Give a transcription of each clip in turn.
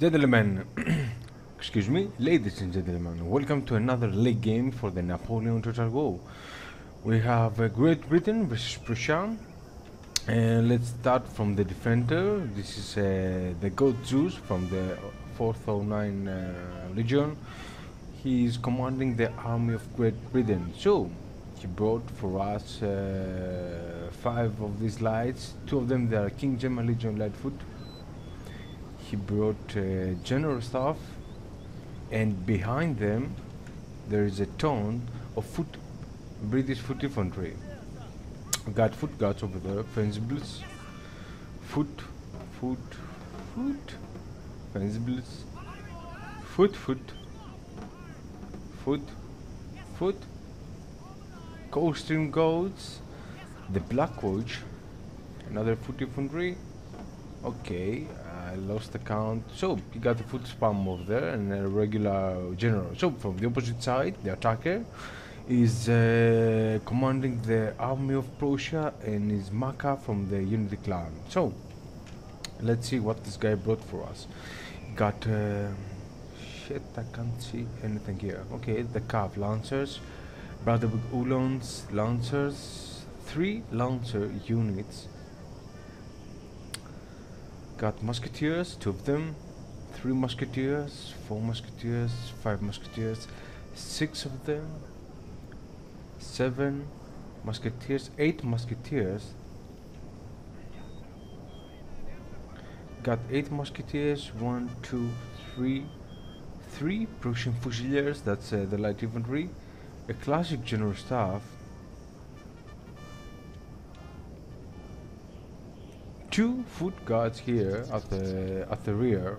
Gentlemen, excuse me, ladies and gentlemen, welcome to another league game for the Napoleon Total War. We have uh, Great Britain versus Prussia. And let's start from the defender. This is uh, the God Zeus from the 409 uh, Legion. He is commanding the army of Great Britain. So, he brought for us uh, five of these lights. Two of them they are King German Legion Lightfoot. He brought uh, general staff, and behind them there is a ton of foot British foot infantry. Got foot guards over there, fencibles, foot, foot, foot, fencibles, foot, foot, foot, foot, Coldstream Guards, the Black Watch, another foot infantry. Okay, lost the count. So, you got the foot spam over there and a regular general. So, from the opposite side, the attacker is uh, commanding the army of Prussia and is Maka from the Unity clan. So, let's see what this guy brought for us. Got uh, shit, I can't see anything here. Okay, the Cav Lancers, Brandenburg Uhlans Lancers, three Lancer units. Got Musketeers, two of them, three Musketeers, four Musketeers, five Musketeers, six of them, seven musketeers, eight musketeers. Got eight musketeers, one, two, three, three Prussian Fusiliers, that's uh, the light infantry, a classic general staff, two foot guards here at the at the rear.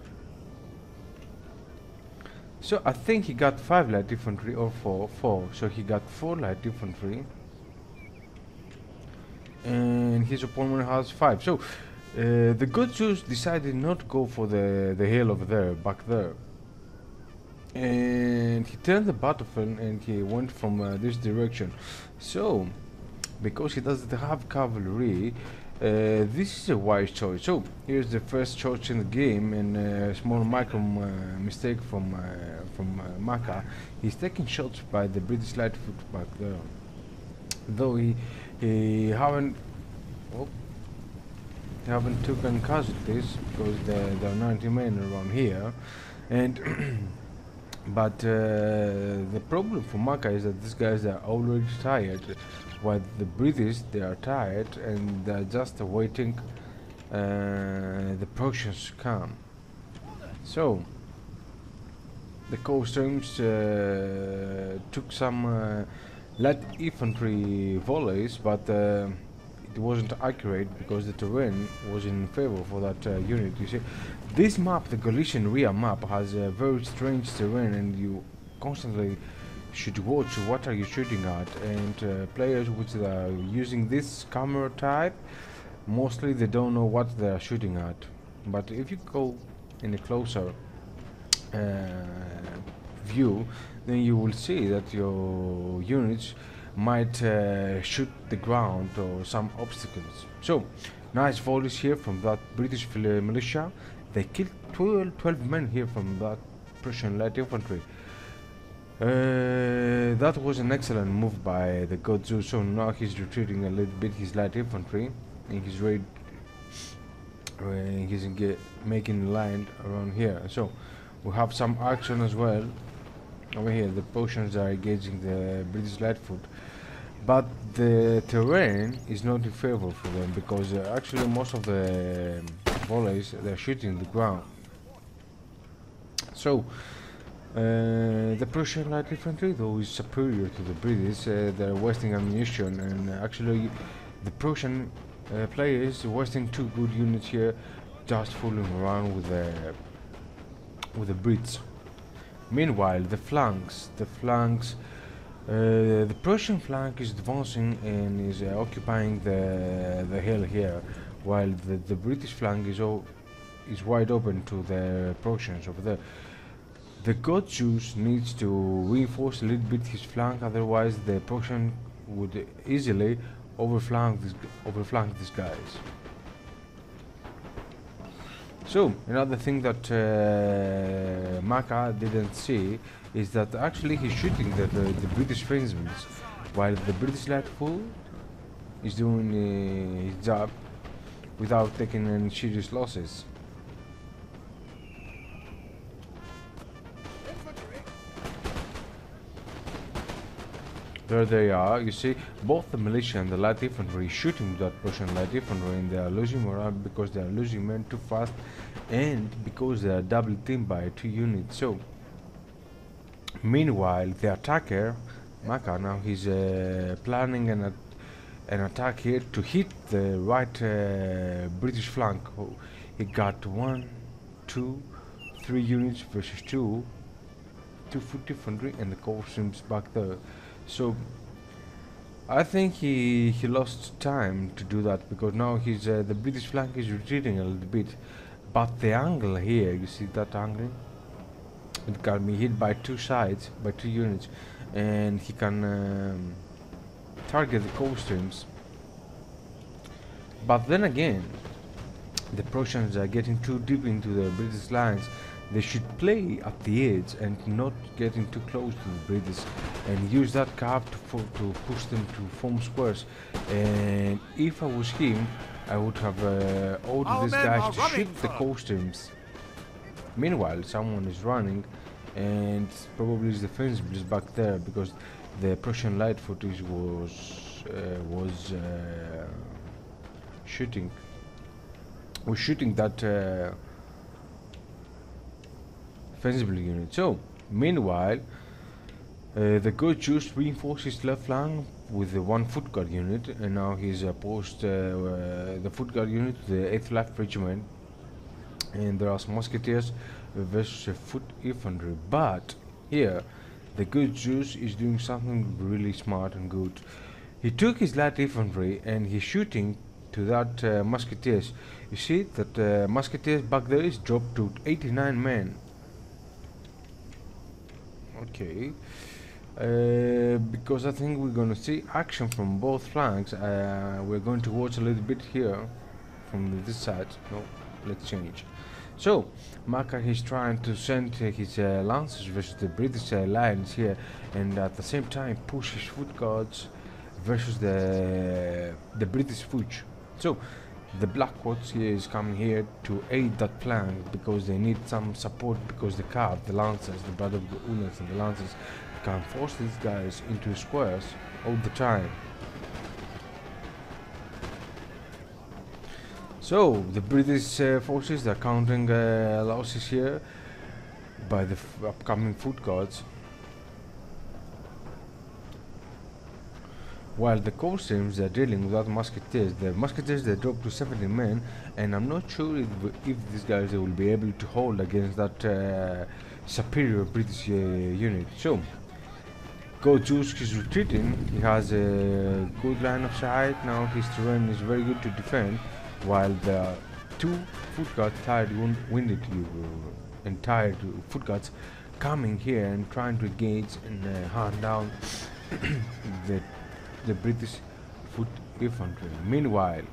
So I think he got five light infantry or four, four. So he got four light infantry, and his opponent has five. So uh, the God Zeus decided not to go for the the hill over there, back there, and he turned the battlefield and he went from uh, this direction. So because he doesn't have cavalry. Uh, this is a wise choice. So here's the first choice in the game, and a small micro uh, mistake from uh, from uh, Maka. He's taking shots by the British Lightfoot back there, though he he haven't oh, they haven't taken casualties because there there are 90 men around here, and but uh, the problem for Maka is that these guys are already tired while the British they are tired and they're just awaiting uh, the Prussians to come. So the Coldstreams uh, took some uh, light infantry volleys, but uh, it wasn't accurate because the terrain was in favor for that uh, unit. You see, this map, the Galician ria map, has a very strange terrain, and you constantly should watch what are you shooting at and uh, players which are using this camera type mostly they don't know what they are shooting at but if you go in a closer uh, view then you will see that your units might uh, shoot the ground or some obstacles so nice volleys here from that British militia they killed 12, 12 men here from that Prussian light infantry uh, that was an excellent move by the god Zeus. So now he's retreating a little bit his light infantry and he's ready. Uh, he's making line around here. So we have some action as well over here. The Prussians are engaging the British Lightfoot, but the terrain is not in favor for them because uh, actually most of the volleys they're shooting the ground. So. Uh, the Prussian light infantry, though, is superior to the British. Uh, they're wasting ammunition, and uh, actually, the Prussian uh, players wasting two good units here, just fooling around with the with the Brits. Meanwhile, the flanks, the flanks, uh, the Prussian flank is advancing and is occupying the the hill here, while the the British flank is is wide open to the Prussians over there. The god Zeus needs to reinforce a little bit his flank, otherwise the Prussian would easily overflank, this, overflank these guys. So another thing that uh, Maka didn't see is that actually he's shooting the, the, the British Fencibles while the British Light Foot is doing uh, his job without taking any serious losses. There they are, you see, both the militia and the light infantry shooting that Prussian light infantry and they are losing morale because they are losing men too fast and because they are double teamed by two units. So, meanwhile, the attacker, Maka, now he's uh, planning an, an attack here to hit the right uh, British flank. Oh, he got one, two, three units versus two, two foot infantry and the Coldstreams back there. So I think he he lost time to do that because now he's uh, the British flank is retreating a little bit, but the angle here, you see that angle, it can be hit by two sides by two units, and he can um, target the Coldstreams. But then again, the Prussians are getting too deep into the British lines they should play at the edge and not getting too close to the British and use that cap to, to push them to form squares. And if I was him, I would have uh, ordered Our these guys to shoot the Coldstreams. Meanwhile, someone is running and probably is the Fencibles back there because the Prussian light footage was uh, was uh, shooting was shooting that uh, Fencible unit. So, meanwhile, uh, the God Zeus reinforced his left flank with the one foot guard unit, and now he's post uh, uh, the foot guard unit the 8th Light Regiment, and there are musketeers versus a foot infantry. But here, the God Zeus is doing something really smart and good. He took his light infantry and he's shooting to that uh, musketeers. You see that uh, musketeers back there is dropped to 89 men. Okay. Uh, because I think we're gonna see action from both flanks. Uh, we're going to watch a little bit here from this side. No, let's change. So, Maka is trying to send his uh, lancers versus the British uh, lines here, and at the same time push his foot guards versus the the British foot. So, the Black Watch here is coming here to aid that plan because they need some support because the Cav, the Lancers, the Brother of the Unas and the Lancers can force these guys into squares all the time. So the British uh, forces are counting uh, losses here by the upcoming foot guards. While the Coldstreams are dealing without musketeers, the musketeers they drop to 70 men, and I'm not sure if, if these guys will be able to hold against that uh, superior British uh, unit. So, God Zeus is retreating. He has a good line of sight. Now his terrain is very good to defend, while the two foot guards, tired, wound, winded, uh, and tired foot guards, coming here and trying to engage and uh, hunt down the the British foot infantry. Meanwhile,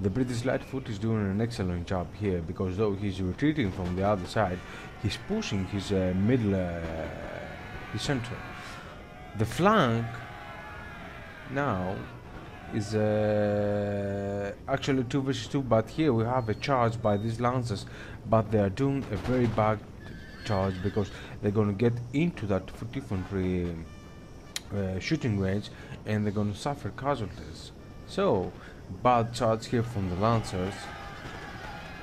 the British light foot is doing an excellent job here because though he's retreating from the other side, he's pushing his uh, middle, uh, his center. The flank now is uh, actually 2 versus 2, but here we have a charge by these lancers, but they are doing a very bad charge because they're going to get into that infantry uh, shooting range and they're going to suffer casualties. So, bad charge here from the Lancers.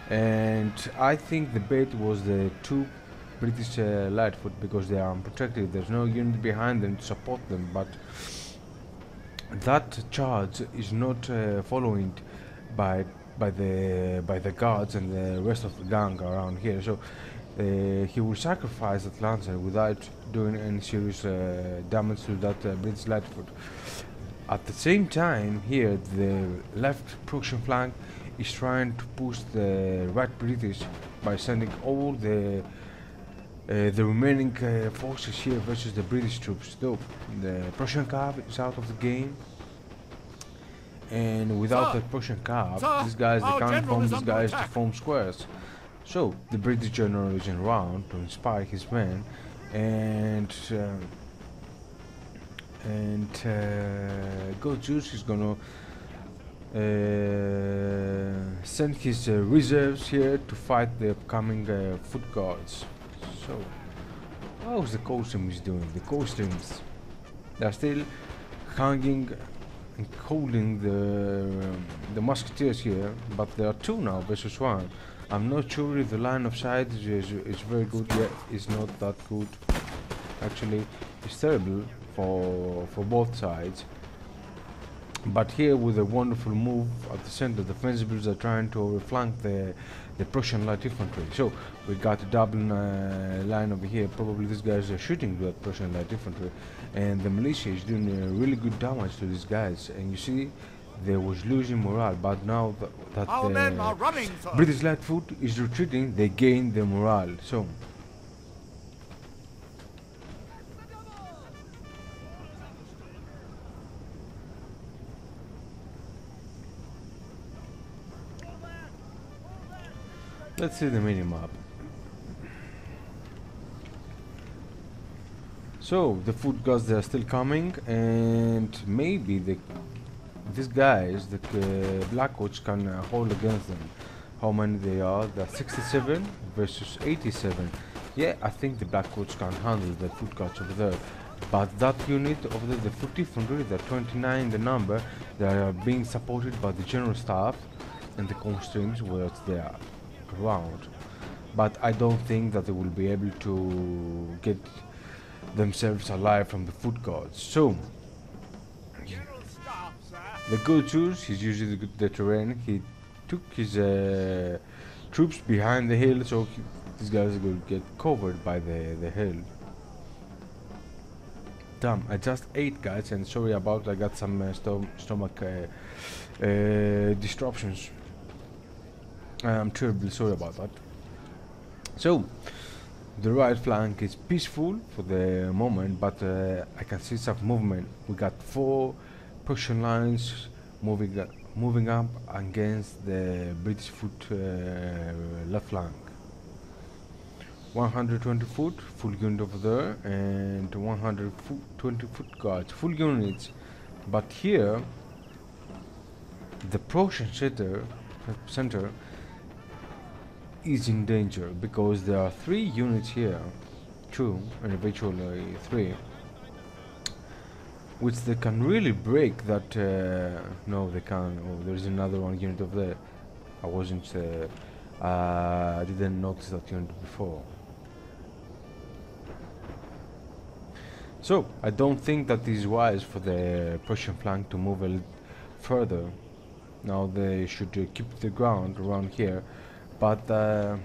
And I think the bait was the two British uh, Lightfoot because they are unprotected. There's no unit behind them to support them, but that charge is not uh, following by by the by the guards and the rest of the gang around here. So uh, he will sacrifice that lancer without doing any serious uh, damage to that uh, British Lightfoot. At the same time, here the left Prussian flank is trying to push the right British by sending all the uh, the remaining uh, forces here versus the British troops. Though the Prussian cav is out of the game, and without Sir! the Prussian Sir, these guys they can't form these guys to form squares. So the British general is in round to inspire his men, and uh, and uh, God Zeus is gonna uh, send his uh, reserves here to fight the upcoming uh, foot guards. So, how's the Coldstreams doing? The Coldstreams, they're still hanging and holding the um, the musketeers here, but there are two now versus one. I'm not sure if the line of sight is, is, is very good yet. It's not that good. Actually, it's terrible for for both sides. But here with a wonderful move at the center, the French Fencibles are trying to overflank the the Prussian light infantry. So we got a double uh, line over here. Probably these guys are shooting that Prussian light infantry, and the militia is doing uh, really good damage to these guys. And you see, they was losing morale, but now th that Our men the are running. British light foot is retreating, they gain the morale. So Let's see the mini-map. So the foot guards they are still coming, and maybe the these guys, the uh, Blackcoats, can uh, hold against them. How many they are? They're 67 versus 87. Yeah, I think the Black Blackcoats can handle the foot guards over there. But that unit over the 1500, they're 29 the number. They are being supported by the general staff and the constraints where they are around. But I don't think that they will be able to get themselves alive from the foot guards. So, the God Zeus, he's using the, the terrain. He took his uh, troops behind the hill, so he, these guys will get covered by the, the hill. Damn, I just ate, guys, and sorry about I got some uh, stom- stomach uh, uh, disruptions. I'm terribly sorry about that. So, the right flank is peaceful for the moment, but uh, I can see some movement. We got four Prussian lines moving up, moving up against the British foot uh, left flank. 120 foot, full unit over there, and 120 foot guards, full units. But here, the Prussian center, center is in danger because there are three units here, two and eventually three, which they can really break that. Uh, no, they can't. Oh, there's another one unit over there. I wasn't. Uh, uh, I didn't notice that unit before. So I don't think that is wise for the Prussian flank to move a little further. Now they should uh, keep the ground around here, but uh,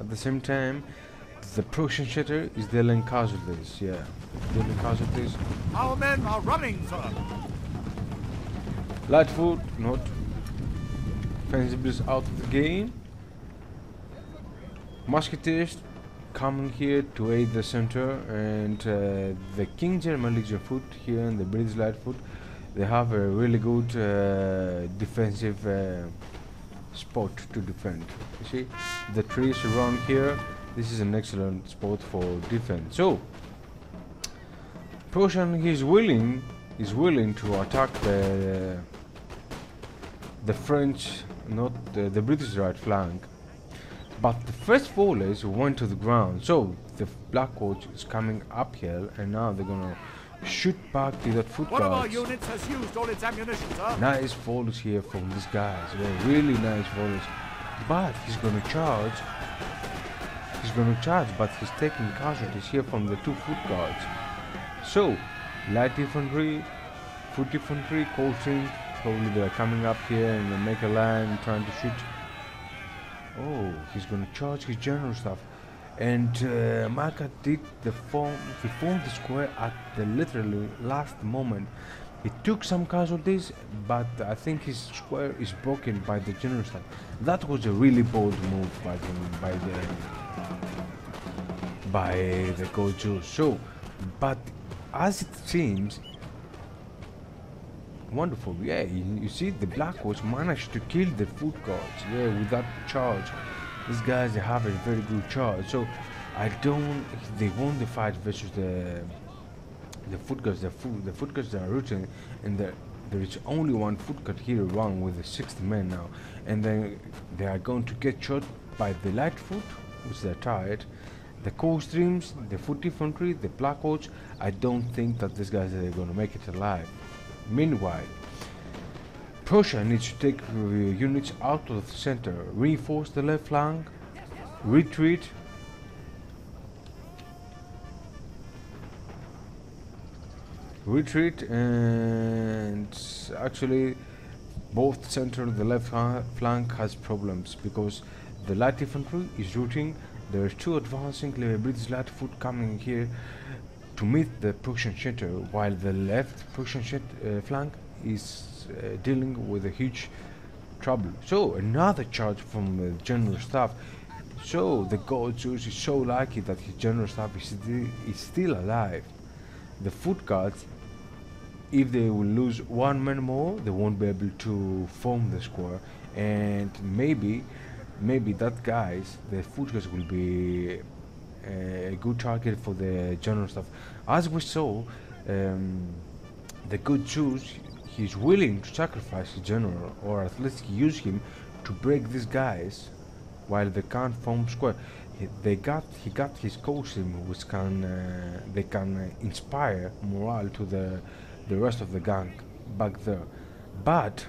at the same time, the Prussian shatter is dealing casualties. Yeah, dealing casualties. Our men are running, sir. Lightfoot not. Fencibles out of the game. Musketeers coming here to aid the center, and uh, the King German Legion foot here and the British Lightfoot, they have a really good uh, defensive uh, spot to defend. You see, the trees around here. This is an excellent spot for defense. So, Prussian is willing is willing to attack the the French, not the, the British right flank. But the first volleys went to the ground, so the Black Watch is coming uphill, and now they're gonna shoot back to that foot One of our units has used all its ammunition, sir. Nice volleys here from these guys. Yeah, really nice volleys. But he's gonna charge. He's gonna charge, but he's taking casualties here from the two foot guards. So, light infantry, foot infantry, coaching. Probably they're coming up here and they make a line trying to shoot. Oh, he's gonna charge his general staff. And uh, Maka did the form, he formed the square at the literally last moment. He took some casualties, but I think his square is broken by the general staff. That was a really bold move by the by the by the God Zeus. So, but as it seems, wonderful. Yeah, you, you see, the Black Horse managed to kill the foot guards. Yeah, with that charge. These guys they have a very good charge. So I don't. They won the fight versus the the foot guards. The foot the foot guards are rooting, and the, there is only one foot guard here around with the 60 men now, and then they are going to get shot by the light foot, which they're tired. The Coldstreams the foot infantry, the Black Horse. I don't think that these guys are going to make it alive. Meanwhile, Prussia needs to take units out of the center, reinforce the left flank, retreat. Retreat and actually both center and the left flank has problems because the light infantry is routing. There are two advancing British light foot coming here to meet the Prussian center, while the left Prussian uh, flank is uh, dealing with a huge trouble. So another charge from the general staff. So the god Zeus is so lucky that his general staff is, sti- is still alive. The foot guards, if they will lose one man more, they won't be able to form the square, and maybe, maybe that guys, the foot guards will be uh, a good target for the general staff. As we saw, um, the good Zeus, he's willing to sacrifice his general, or at least use him to break these guys, while they can't form square. He, they got he got his costume, which can uh, they can uh, inspire morale to the the rest of the gang back there. But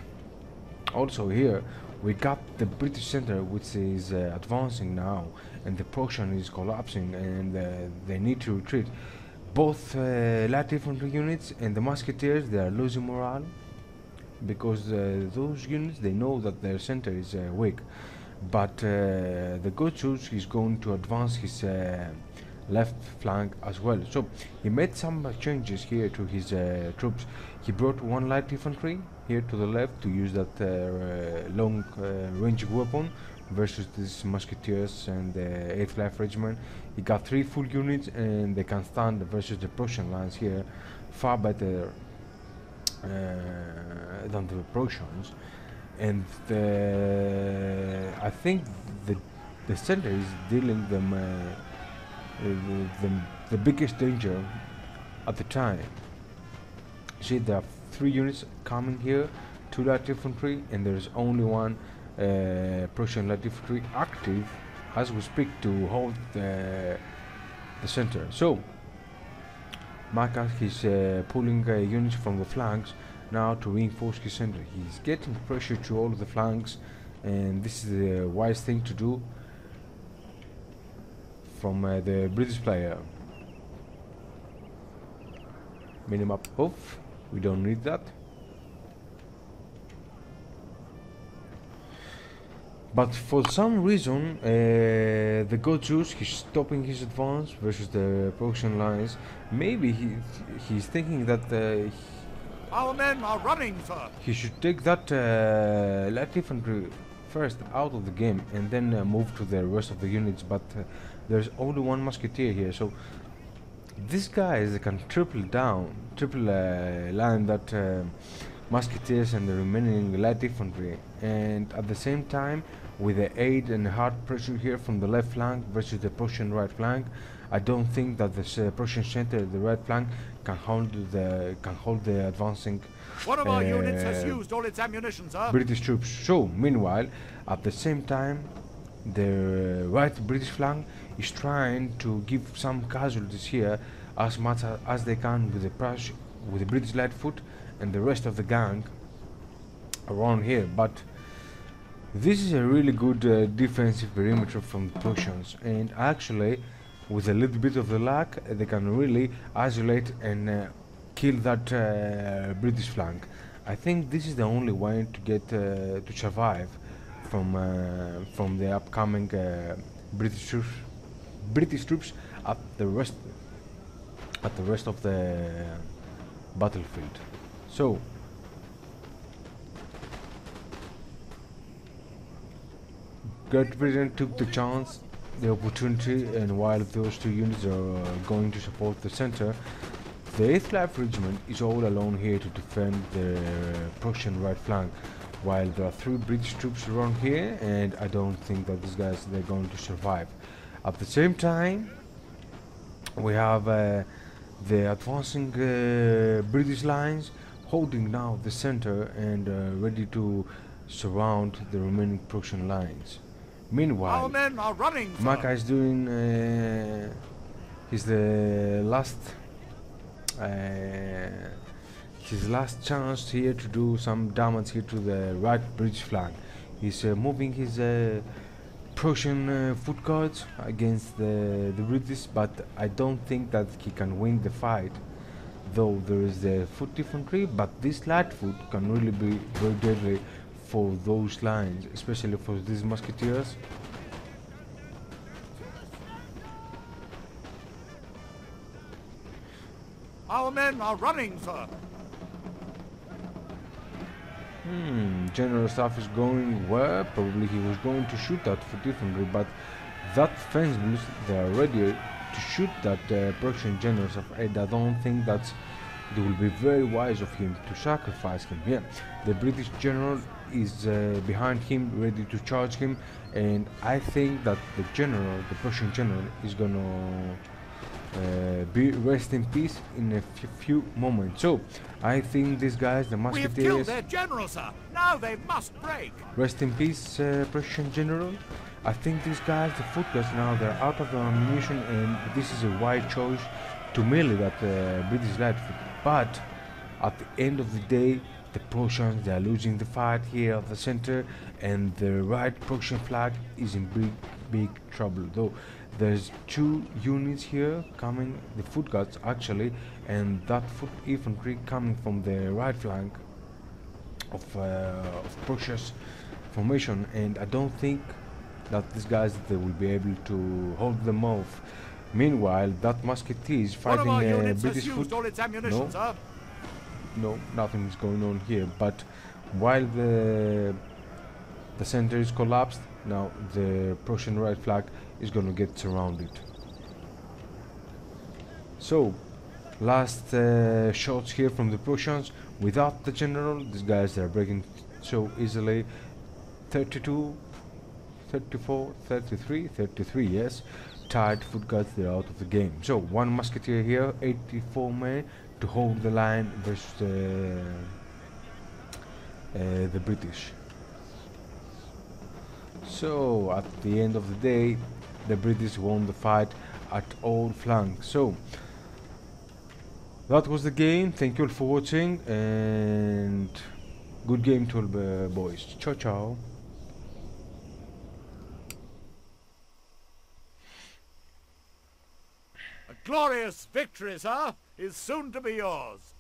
also here we got the British center, which is uh, advancing now, and the Prussian is collapsing, and uh, they need to retreat. Both uh, light infantry units and the musketeers they are losing morale because uh, those units they know that their center is uh, weak. But uh, the God Zeus is going to advance his uh, left flank as well. So he made some changes here to his uh, troops. He brought one light infantry here to the left to use that long range weapon versus these musketeers and the 8th life regiment he got three full units and they can stand versus the Prussian lines here far better uh, than the Prussians, and the, I think the the center is dealing them uh, uh, the, the, the biggest danger at the time. See, there are three units coming here, two light infantry, and there is only one uh, Prussian light infantry active as we speak to hold the the center. So. Makas is uh, pulling uh, units from the flanks now to reinforce his center. He's getting pressure to all the flanks, and this is the wise thing to do from uh, the British player. Minimap off. We don't need that. But for some reason, uh, the God Zeus, he's stopping his advance versus the Prussian lines. Maybe he he's thinking that uh, Our men are running, sir. he should take that uh, light infantry first out of the game and then uh, move to the rest of the units. But uh, there's only one musketeer here, so these guys they can triple down, triple uh, line that uh, musketeers and the remaining light infantry, and at the same time, with the aid and hard pressure here from the left flank versus the Prussian right flank, I don't think that the uh, Prussian center, the right flank, can hold the can hold the advancing One of our units has Uh, used all its ammunition, sir. British troops. So, meanwhile, at the same time, the right British flank is trying to give some casualties here as much a, as they can with the Pruss, with the British light foot and the rest of the gang around here. But this is a really good uh, defensive perimeter from the Prussians, and actually, with a little bit of the luck, they can really isolate and uh, kill that uh, British flank. I think this is the only way to get uh, to survive from uh, from the upcoming uh, British troops, British troops at the rest at the rest of the battlefield. So. Great Britain took the chance, the opportunity, and while those two units are uh, going to support the center, The 8th Life Regiment is all alone here to defend the Prussian right flank, while there are three British troops around here, and I don't think that these guys they're going to survive. At the same time, we have uh, the advancing uh, British lines holding now the center and uh, ready to surround the remaining Prussian lines. Meanwhile, Our men are running. Maka is doing. Uh, he's the last. Uh, his last chance here to do some damage here to the right bridge flank. He's uh, moving his uh, Prussian uh, foot guards against the, the British, but I don't think that he can win the fight. Though there is the foot infantry, but this light foot can really be very deadly for those lines, especially for these musketeers. Our men are running, sir. Hmm, General Staff is going where? Probably he was going to shoot that foot infantry, but that fence they are ready to shoot that uh, Prussian General Staff, and I don't think that it will be very wise of him to sacrifice him. Yeah, the British General is uh, behind him, ready to charge him, and I think that the General, the Prussian General, is gonna uh, be rest in peace in a few moments. So, I think these guys, the We have killed musketeers, their general, sir. Now they must break. rest in peace, uh, Prussian general. I think these guys, the footguards now, they're out of ammunition, and this is a wise choice to melee that uh, British light foot. But at the end of the day, the Prussians they are losing the fight here at the center, and the right Prussian flag is in big, big trouble. Though there's two units here coming, the foot guards actually, and that foot infantry coming from the right flank of, uh, of Prussia's formation, and I don't think that these guys they will be able to hold them off. Meanwhile, that musketeer is fighting units British foot. all its ammunition, No. sir. No, nothing is going on here. But while the the center is collapsed, now the Prussian right flank is going to get surrounded. So, last uh, shots here from the Prussians. Without the general, these guys are breaking so easily. 32, 34, 33, 33, yes. Tied foot guards, they're out of the game. So, one musketeer here, 84 men to hold the line versus uh, uh, the British. So, at the end of the day, the British won the fight at all flanks. So, that was the game. Thank you all for watching and good game to all the boys. Ciao, ciao. Glorious victory, sir, is soon to be yours.